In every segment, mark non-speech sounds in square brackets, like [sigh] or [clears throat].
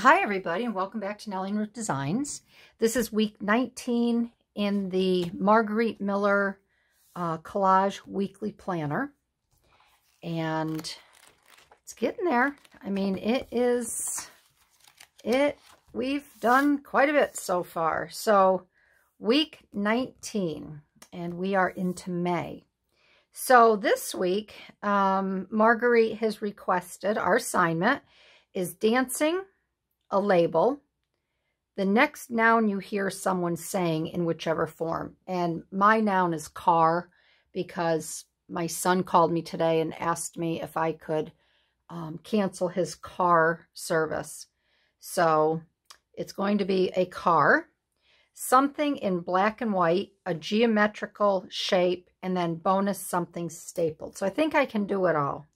Hi, everybody, and welcome back to Nellie Ruth Designs. This is week 19 in the Margarete Miller uh, Collage Weekly Planner. And it's getting there. I mean, it is, it, we've done quite a bit so far. So, week 19, and we are into May. So, this week, um, Margarete has requested our assignment is dancing a label, the next noun you hear someone saying in whichever form. And my noun is car because my son called me today and asked me if I could um, cancel his car service. So it's going to be a car, something in black and white, a geometrical shape, and then bonus something stapled. So I think I can do it all.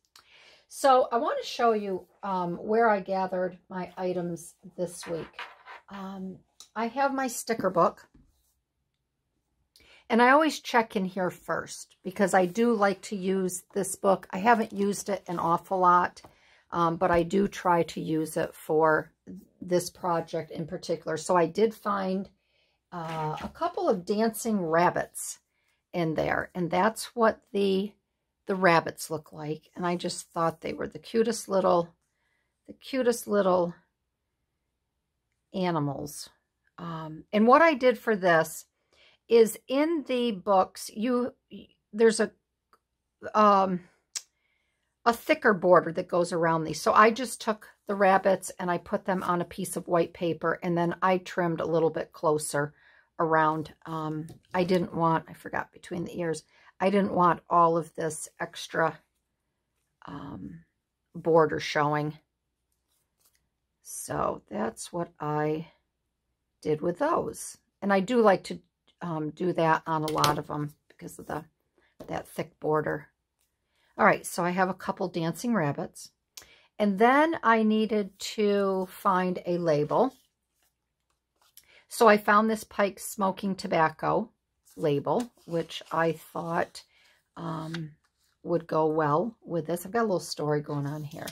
So I want to show you um, where I gathered my items this week. Um, I have my sticker book. And I always check in here first because I do like to use this book. I haven't used it an awful lot, um, but I do try to use it for this project in particular. So I did find uh, a couple of dancing rabbits in there. And that's what the the rabbits look like. And I just thought they were the cutest little, the cutest little animals. Um, and what I did for this is in the books, you there's a um, a thicker border that goes around these. So I just took the rabbits and I put them on a piece of white paper and then I trimmed a little bit closer around. Um, I didn't want, I forgot between the ears, I didn't want all of this extra um, border showing. So that's what I did with those. And I do like to um, do that on a lot of them because of the that thick border. All right, so I have a couple dancing rabbits. And then I needed to find a label. So I found this Pike Smoking Tobacco label, which I thought um, would go well with this. I've got a little story going on here.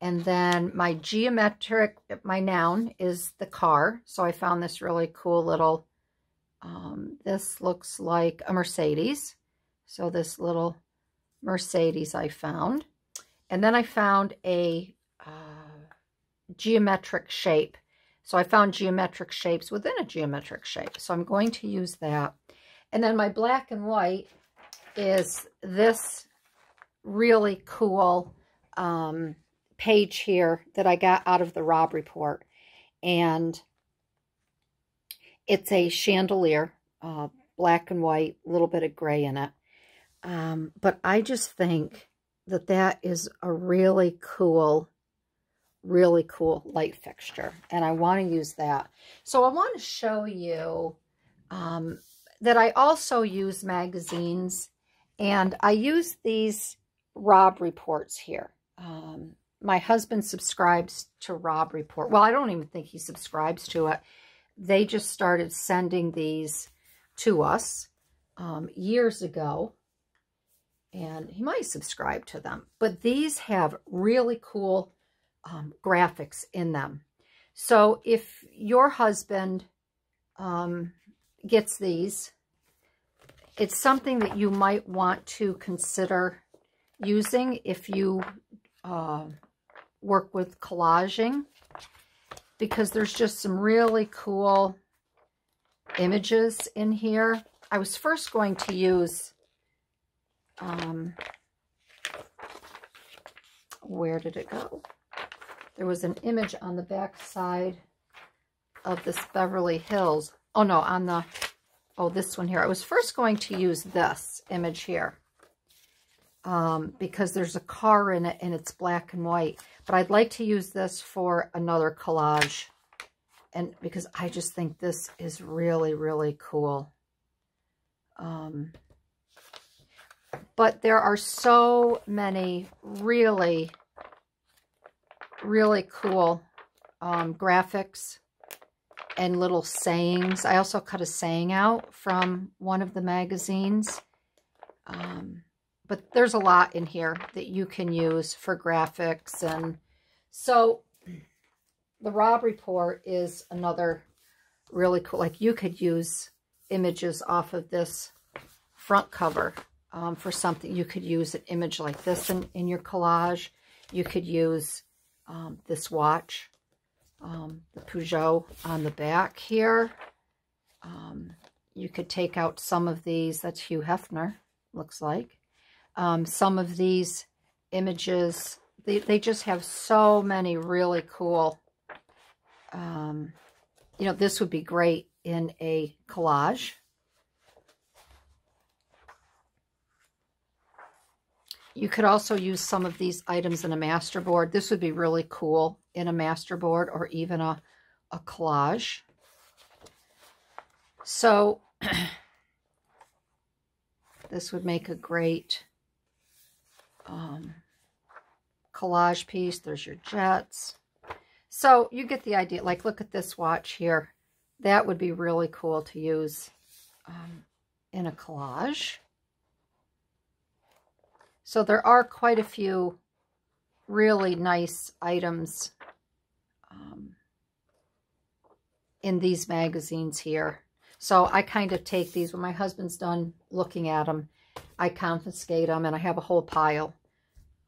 And then my geometric, my noun is the car. So I found this really cool little, um, this looks like a Mercedes. So this little Mercedes I found. And then I found a uh, geometric shape. So I found geometric shapes within a geometric shape. So I'm going to use that. And then my black and white is this really cool um, page here that I got out of the Robb Report. And it's a chandelier, uh, black and white, a little bit of gray in it. Um, but I just think that that is a really cool, really cool light fixture. And I want to use that. So I want to show you um, that I also use magazines and I use these Robb reports here. Um, my husband subscribes to Robb Report. Well, I don't even think he subscribes to it. They just started sending these to us um, years ago. And he might subscribe to them. But these have really cool um, graphics in them. So if your husband um, gets these. It's something that you might want to consider using if you uh, work with collaging because there's just some really cool images in here. I was first going to use, um, where did it go? There was an image on the back side of this Beverly Hills Oh, no, on the, oh, this one here. I was first going to use this image here um, because there's a car in it and it's black and white. But I'd like to use this for another collage and because I just think this is really, really cool. Um, but there are so many really, really cool um, graphics and little sayings. I also cut a saying out from one of the magazines. Um, but there's a lot in here that you can use for graphics. And so the Robb Report is another really cool, like you could use images off of this front cover um, for something. You could use an image like this in, in your collage. You could use um, this watch, um, the Peugeot on the back here. Um, you could take out some of these. That's Hugh Hefner, looks like. Um, some of these images, they, they just have so many really cool, um, you know, this would be great in a collage. You could also use some of these items in a master board. This would be really cool in a master board or even a, a collage. So [clears throat] this would make a great um, collage piece. There's your jets. So you get the idea. Like, look at this watch here. That would be really cool to use um, in a collage. So there are quite a few really nice items um, in these magazines here. So I kind of take these when my husband's done looking at them. I confiscate them and I have a whole pile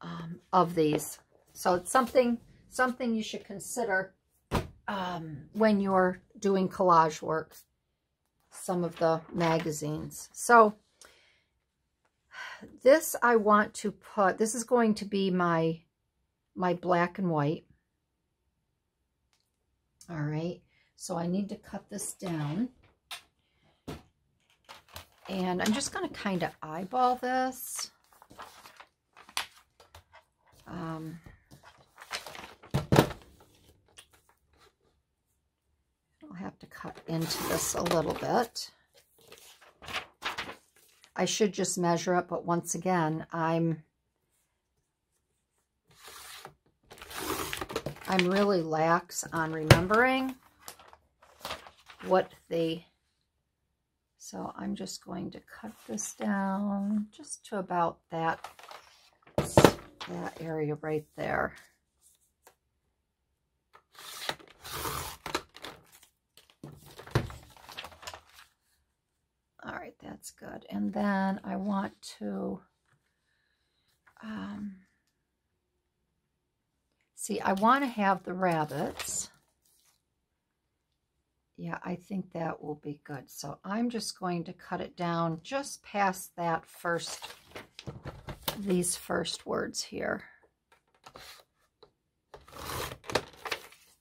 um, of these. So it's something something you should consider um, when you're doing collage work. Some of the magazines. So this I want to put, this is going to be my, my black and white. All right, so I need to cut this down. And I'm just going to kind of eyeball this. Um, I'll have to cut into this a little bit. I should just measure it, but once again, I'm I'm really lax on remembering what the so I'm just going to cut this down just to about that that area right there. All right, that's good. And then I want to, um, see, I want to have the rabbits. Yeah, I think that will be good. So I'm just going to cut it down just past that first, these first words here.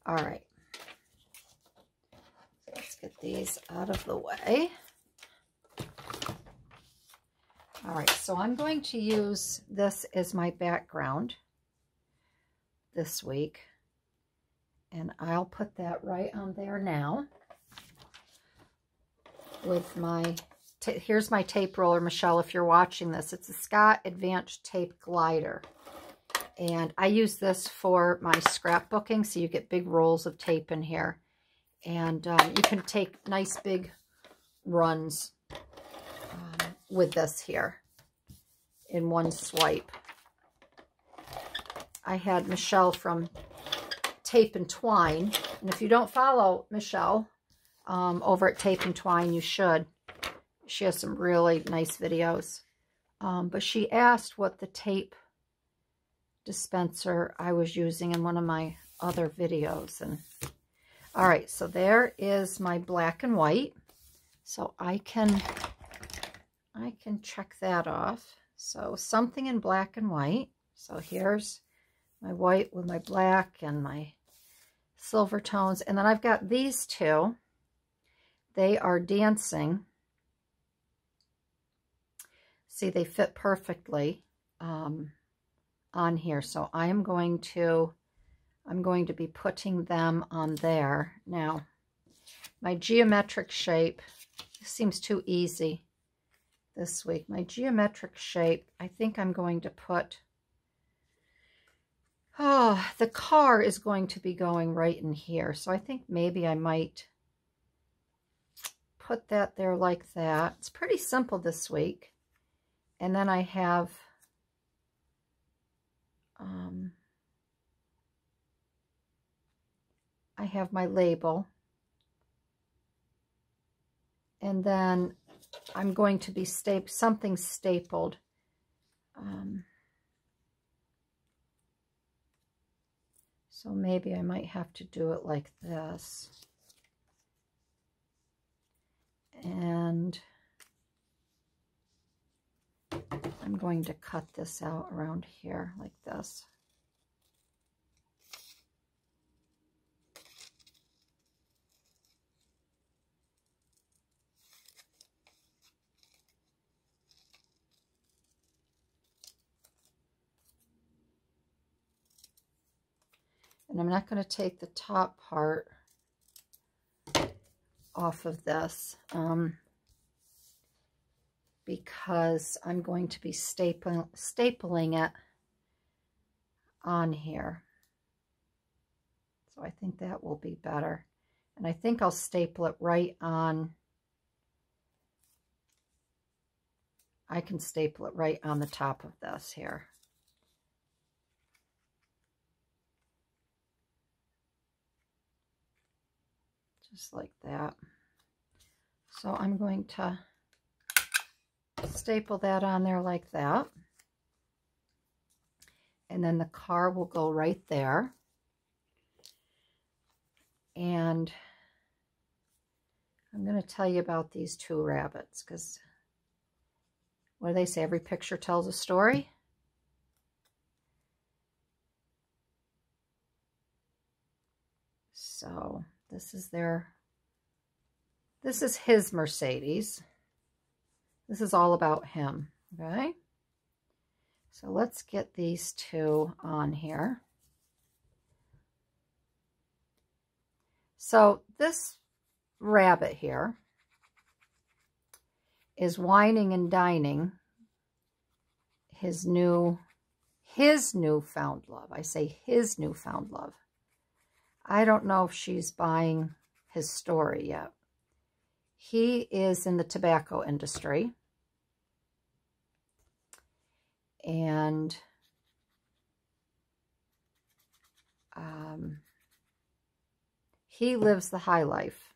All right. let's get these out of the way. All right, so I'm going to use this as my background this week. And I'll put that right on there now with my, here's my tape roller, Michelle, if you're watching this. It's a Scotch Advanced Tape Glider. And I use this for my scrapbooking, so you get big rolls of tape in here. And um, you can take nice big runs with this here in one swipe. I had Michelle from Tape and Twine. And if you don't follow Michelle um, over at Tape and Twine, you should. She has some really nice videos. Um, but she asked what the tape dispenser I was using in one of my other videos. And All right, so there is my black and white. So I can I can check that off. So something in black and white. So here's my white with my black and my silver tones. And then I've got these two. They are dancing. See, they fit perfectly um, on here. So I am going to, I'm going to be putting them on there. Now, my geometric shape seems too easy this week. My geometric shape, I think I'm going to put, oh, the car is going to be going right in here. So I think maybe I might put that there like that. It's pretty simple this week. And then I have, um, I have my label. And then I'm going to be sta something stapled. Um, so maybe I might have to do it like this. And I'm going to cut this out around here like this. And I'm not going to take the top part off of this um, because I'm going to be stapling, stapling it on here. So I think that will be better. And I think I'll staple it right on, I can staple it right on the top of this here. Just like that. So I'm going to staple that on there like that. And then the car will go right there. And I'm going to tell you about these two rabbits because what do they say? Every picture tells a story. So this is their, this is his Mercedes. This is all about him, okay? So let's get these two on here. So this rabbit here is wining and dining his new, his newfound love. I say his newfound love. I don't know if she's buying his story yet. He is in the tobacco industry. And um, he lives the high life.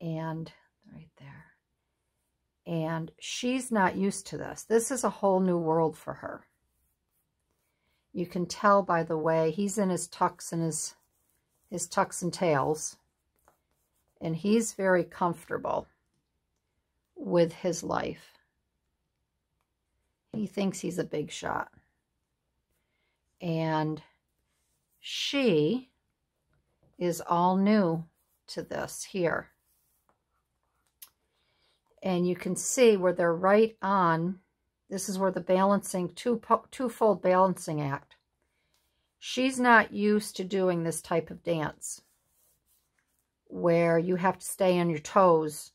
And. And she's not used to this. This is a whole new world for her. You can tell by the way he's in his tux and his, his tucks and tails. And he's very comfortable with his life. He thinks he's a big shot. And she is all new to this here and you can see where they're right on. This is where the balancing, two, two-fold balancing act. She's not used to doing this type of dance where you have to stay on your toes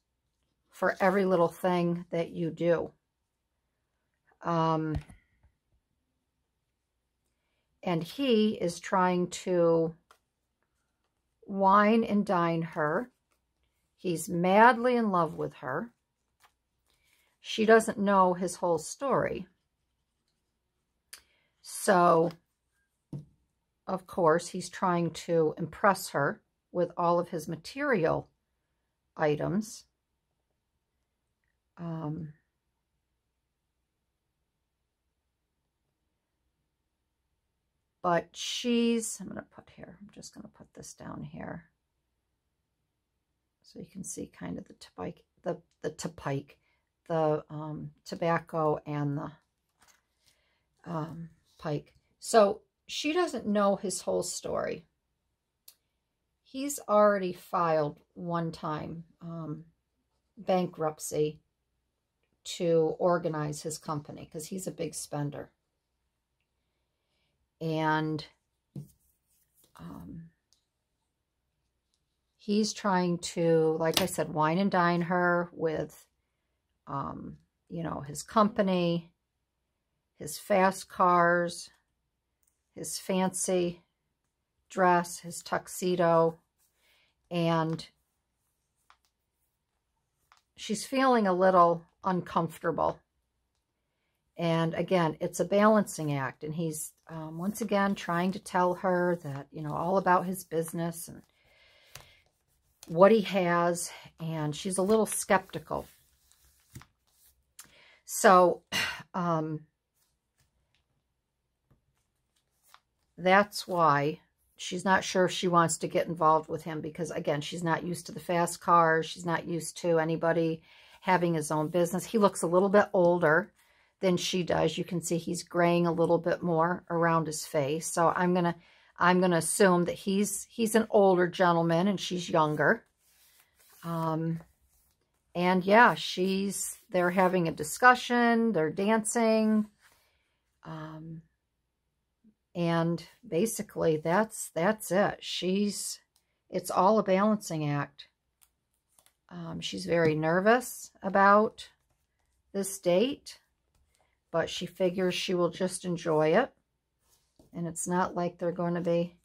for every little thing that you do. Um, and he is trying to wine and dine her. He's madly in love with her. She doesn't know his whole story. So, of course, he's trying to impress her with all of his material items. Um, but she's, I'm going to put here, I'm just going to put this down here. So you can see kind of the topike, the, the topike, the um, tobacco and the um, pike. So she doesn't know his whole story. He's already filed one time um, bankruptcy to organize his company because he's a big spender. And um, he's trying to, like I said, wine and dine her with um, you know, his company, his fast cars, his fancy dress, his tuxedo, and she's feeling a little uncomfortable. And again, it's a balancing act. And he's, um, once again, trying to tell her that, you know, all about his business and what he has. And she's a little skeptical. So, [sighs] um, that's why she's not sure if she wants to get involved with him because, again, she's not used to the fast cars. She's not used to anybody having his own business. He looks a little bit older than she does. You can see he's graying a little bit more around his face. So I'm going to I'm going to assume that he's he's an older gentleman and she's younger. Um, and yeah, she's they're having a discussion, they're dancing. Um, and basically that's that's it. She's it's all a balancing act. Um, she's very nervous about this date, but she figures she will just enjoy it. And it's not like they're going to be,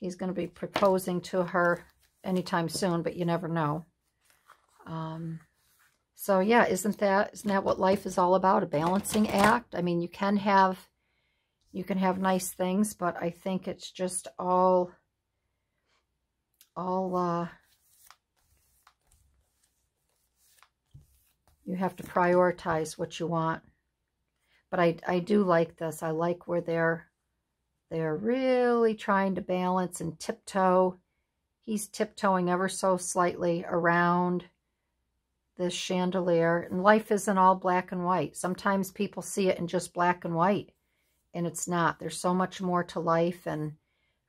he's going to be proposing to her anytime soon, but you never know. Um, so yeah, isn't that, isn't that what life is all about? A balancing act? I mean, you can have, you can have nice things, but I think it's just all, all, uh, you have to prioritize what you want. But I, I do like this. I like where they're they're really trying to balance and tiptoe. He's tiptoeing ever so slightly around this chandelier. And life isn't all black and white. Sometimes people see it in just black and white. And it's not. There's so much more to life. And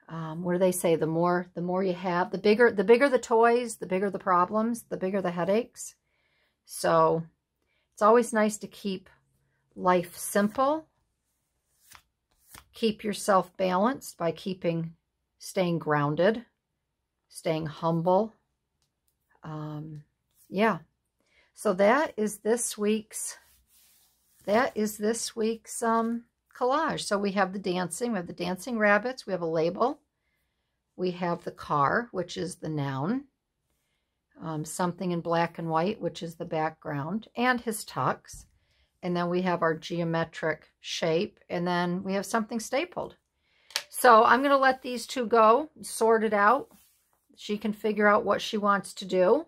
um, what do they say? The more the more you have, the bigger the bigger the toys, the bigger the problems, the bigger the headaches. So it's always nice to keep life simple. Keep yourself balanced by keeping, staying grounded, staying humble. Um, yeah. So that is this week's, that is this week's um, collage. So we have the dancing, we have the dancing rabbits, we have a label, we have the car, which is the noun, um, something in black and white, which is the background, and his tux. And then we have our geometric shape, and then we have something stapled. So I'm going to let these two go, sort it out. She can figure out what she wants to do.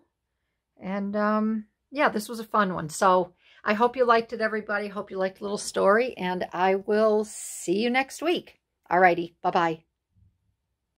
And um, yeah, this was a fun one. So I hope you liked it, everybody. Hope you liked the little story, and I will see you next week. Alrighty, bye-bye.